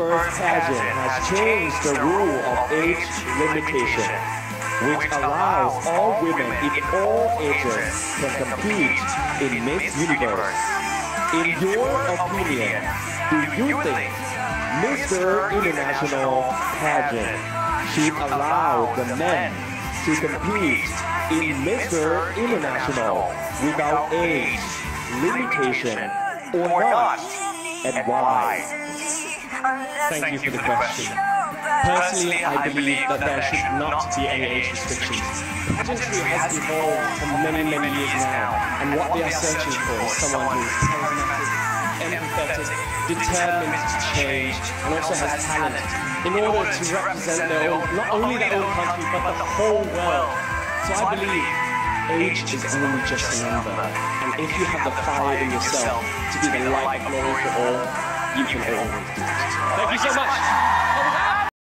First pageant has changed the rule of age limitation, which allows all women in all ages can compete in Miss Universe. In your opinion, do you think Mr. International pageant should allow the men to compete in Mr. International without age limitation or not, and why? Thank you for the question. Personally, I believe that there should not be any age restrictions. Pageantry has evolved for many, many years now, and what they are searching for is someone who is charismatic, empathetic, determined to change, and also has talent in order to represent their own, not only their own country, but the whole world. So I believe age is only just a number, and if you have the fire in yourself to be the light of glory for all, you can always do it. Thank you so much.